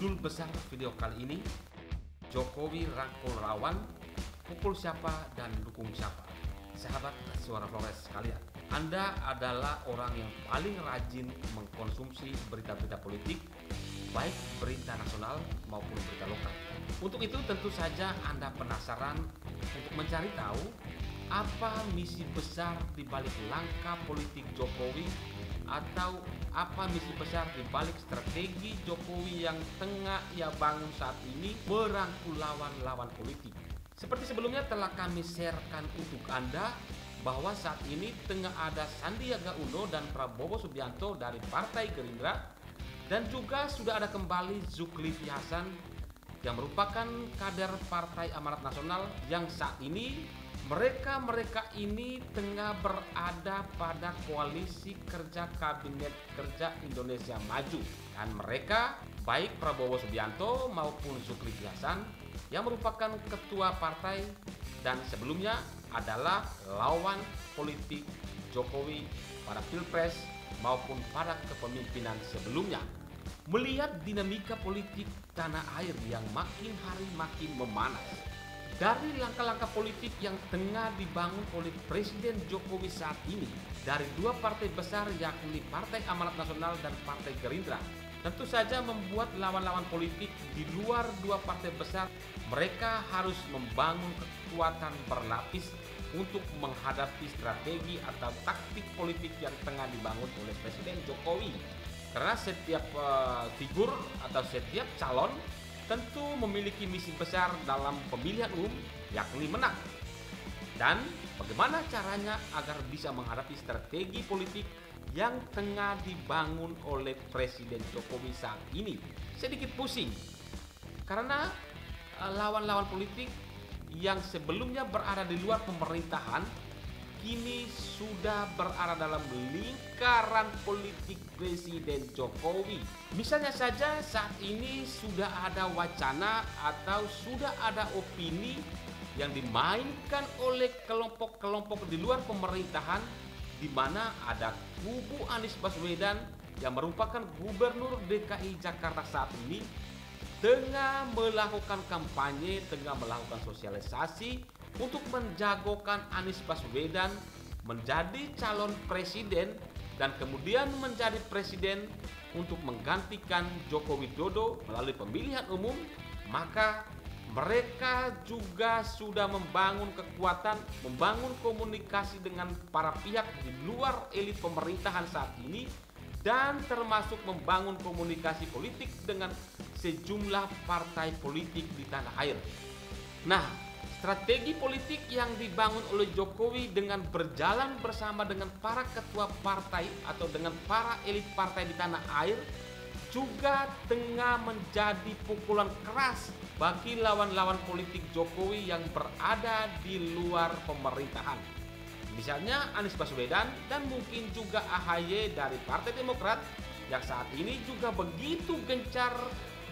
Judul besar video kali ini Jokowi rangkul rawan, pukul siapa dan dukung siapa. Sahabat suara Flores sekalian, Anda adalah orang yang paling rajin mengkonsumsi berita-berita politik, baik berita nasional maupun berita lokal. Untuk itu tentu saja Anda penasaran untuk mencari tahu apa misi besar di balik langkah politik Jokowi atau apa misi besar di balik strategi Jokowi yang tengah ia bangun saat ini merangkul lawan-lawan politik. Seperti sebelumnya telah kami sharekan untuk Anda bahwa saat ini tengah ada Sandiaga Uno dan Prabowo Subianto dari Partai Gerindra dan juga sudah ada kembali Zulkifli Hasan yang merupakan kader Partai Amanat Nasional yang saat ini mereka-mereka ini tengah berada pada koalisi kerja Kabinet Kerja Indonesia Maju dan mereka baik Prabowo Subianto maupun Zulkifli Hasan yang merupakan ketua partai dan sebelumnya adalah lawan politik Jokowi pada Pilpres maupun pada kepemimpinan sebelumnya. Melihat dinamika politik tanah air yang makin hari makin memanas, dari langkah-langkah politik yang tengah dibangun oleh Presiden Jokowi saat ini dari dua partai besar yakni Partai Amanat Nasional dan Partai Gerindra tentu saja membuat lawan-lawan politik di luar dua partai besar. Mereka harus membangun kekuatan berlapis untuk menghadapi strategi atau taktik politik yang tengah dibangun oleh Presiden Jokowi karena setiap uh, figur atau setiap calon tentu memiliki misi besar dalam pemilihan umum yakni menang. Dan bagaimana caranya agar bisa menghadapi strategi politik yang tengah dibangun oleh Presiden Jokowi saat ini. Sedikit pusing karena eh, lawan-lawan politik yang sebelumnya berada di luar pemerintahan kini sudah berada dalam lingkaran politik Presiden Jokowi. Misalnya saja saat ini sudah ada wacana atau sudah ada opini yang dimainkan oleh kelompok-kelompok di luar pemerintahan di mana ada kubu Anies Baswedan yang merupakan gubernur DKI Jakarta saat ini tengah melakukan kampanye, tengah melakukan sosialisasi untuk menjagokan Anies Baswedan menjadi calon presiden dan kemudian menjadi presiden untuk menggantikan Joko Widodo melalui pemilihan umum, maka mereka juga sudah membangun kekuatan, membangun komunikasi dengan para pihak di luar elit pemerintahan saat ini dan termasuk membangun komunikasi politik dengan sejumlah partai politik di tanah air. Nah, Strategi politik yang dibangun oleh Jokowi dengan berjalan bersama dengan para ketua partai atau dengan para elit partai di tanah air juga tengah menjadi pukulan keras bagi lawan-lawan politik Jokowi yang berada di luar pemerintahan. Misalnya Anies Baswedan dan mungkin juga AHY dari Partai Demokrat yang saat ini juga begitu gencar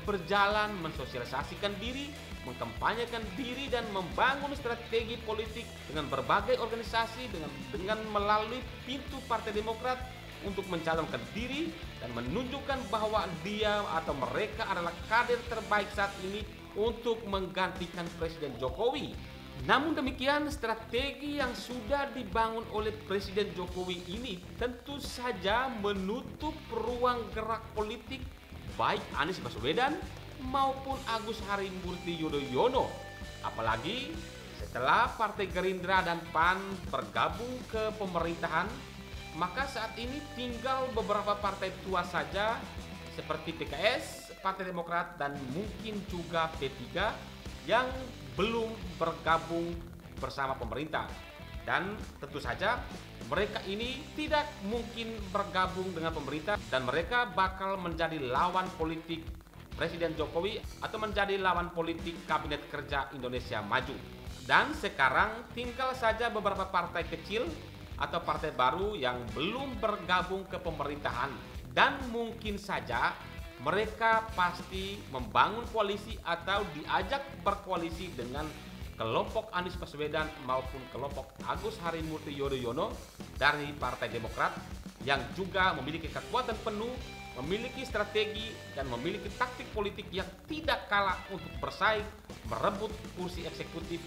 berjalan mensosialisasikan diri mengkampanyekan diri dan membangun strategi politik dengan berbagai organisasi dengan dengan melalui pintu Partai Demokrat untuk mencalonkan diri dan menunjukkan bahwa dia atau mereka adalah kader terbaik saat ini untuk menggantikan Presiden Jokowi. Namun demikian strategi yang sudah dibangun oleh Presiden Jokowi ini tentu saja menutup ruang gerak politik baik Anies Baswedan maupun Agus Harimurti Yudhoyono. Apalagi setelah Partai Gerindra dan PAN bergabung ke pemerintahan, maka saat ini tinggal beberapa partai tua saja seperti PKS, Partai Demokrat dan mungkin juga P3 yang belum bergabung bersama pemerintah. Dan tentu saja mereka ini tidak mungkin bergabung dengan pemerintah dan mereka bakal menjadi lawan politik Presiden Jokowi atau menjadi lawan politik Kabinet Kerja Indonesia Maju. Dan sekarang tinggal saja beberapa partai kecil atau partai baru yang belum bergabung ke pemerintahan dan mungkin saja mereka pasti membangun koalisi atau diajak berkoalisi dengan kelompok Anies Baswedan maupun kelompok Agus Harimurti Yudhoyono dari Partai Demokrat yang juga memiliki kekuatan penuh memiliki strategi dan memiliki taktik politik yang tidak kalah untuk bersaing merebut kursi eksekutif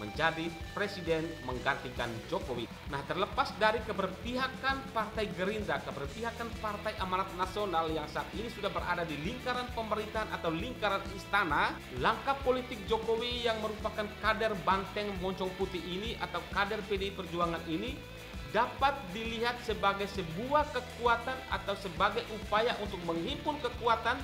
menjadi presiden menggantikan Jokowi. Nah, terlepas dari keberpihakan Partai Gerindra, keberpihakan Partai Amanat Nasional yang saat ini sudah berada di lingkaran pemerintahan atau lingkaran istana, langkah politik Jokowi yang merupakan kader banteng moncong putih ini atau kader PDI Perjuangan ini dapat dilihat sebagai sebuah kekuatan atau sebagai upaya untuk menghimpun kekuatan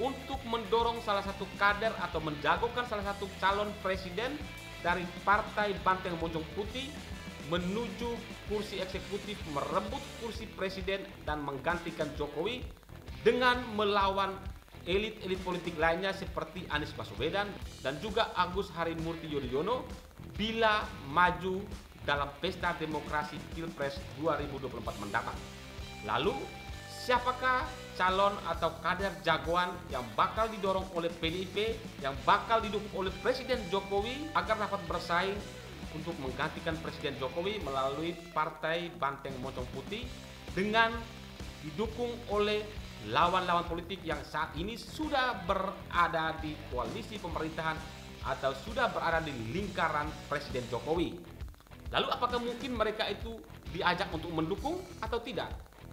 untuk mendorong salah satu kader atau menjagokan salah satu calon presiden dari Partai Banteng Moncong Putih menuju kursi eksekutif merebut kursi presiden dan menggantikan Jokowi dengan melawan elit-elit politik lainnya seperti Anies Baswedan dan juga Agus Harimurti Yudhoyono bila maju dalam pesta demokrasi Pilpres 2024 mendatang. Lalu, siapakah calon atau kader jagoan yang bakal didorong oleh PDIP, yang bakal didukung oleh Presiden Jokowi agar dapat bersaing untuk menggantikan Presiden Jokowi melalui Partai Banteng Moncong Putih dengan didukung oleh lawan-lawan politik yang saat ini sudah berada di koalisi pemerintahan atau sudah berada di lingkaran Presiden Jokowi. Lalu apakah mungkin mereka itu diajak untuk mendukung atau tidak?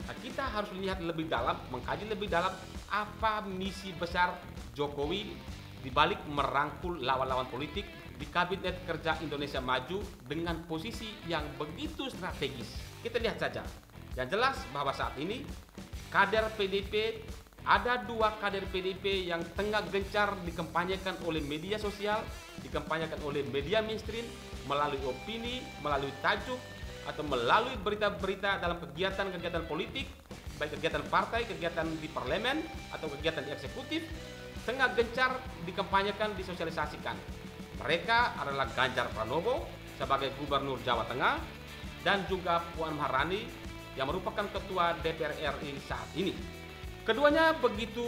Nah, kita harus lihat lebih dalam, mengkaji lebih dalam apa misi besar Jokowi di balik merangkul lawan-lawan politik di Kabinet Kerja Indonesia Maju dengan posisi yang begitu strategis. Kita lihat saja. Yang jelas bahwa saat ini kader PDP ada dua kader PDP yang tengah gencar dikampanyekan oleh media sosial, dikampanyekan oleh media mainstream melalui opini, melalui tajuk, atau melalui berita-berita dalam kegiatan-kegiatan politik, baik kegiatan partai, kegiatan di parlemen, atau kegiatan di eksekutif, tengah gencar dikampanyekan, disosialisasikan. Mereka adalah Ganjar Pranowo sebagai Gubernur Jawa Tengah dan juga Puan Maharani yang merupakan Ketua DPR RI saat ini. Keduanya begitu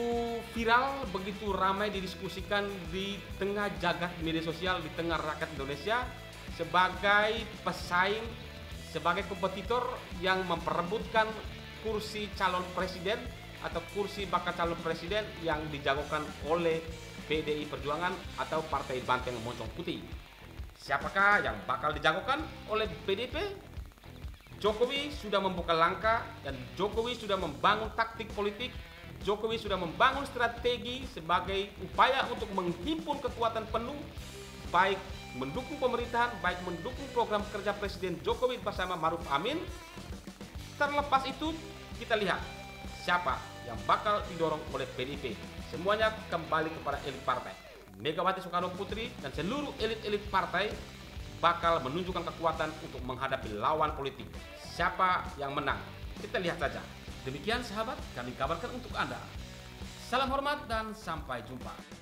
viral, begitu ramai didiskusikan di tengah jagat media sosial, di tengah rakyat Indonesia sebagai pesaing sebagai kompetitor yang memperebutkan kursi calon presiden atau kursi bakal calon presiden yang dijagokan oleh PDI Perjuangan atau Partai Banteng Moncong Putih. Siapakah yang bakal dijagokan oleh PDP? Jokowi sudah membuka langkah dan Jokowi sudah membangun taktik politik. Jokowi sudah membangun strategi sebagai upaya untuk menghimpun kekuatan penuh baik mendukung pemerintahan, baik mendukung program kerja Presiden Jokowi bersama Maruf Amin. Terlepas itu, kita lihat siapa yang bakal didorong oleh PDIP. Semuanya kembali kepada elit partai. Megawati Soekarno Putri dan seluruh elit-elit partai bakal menunjukkan kekuatan untuk menghadapi lawan politik. Siapa yang menang? Kita lihat saja. Demikian sahabat, kami kabarkan untuk Anda. Salam hormat dan sampai jumpa.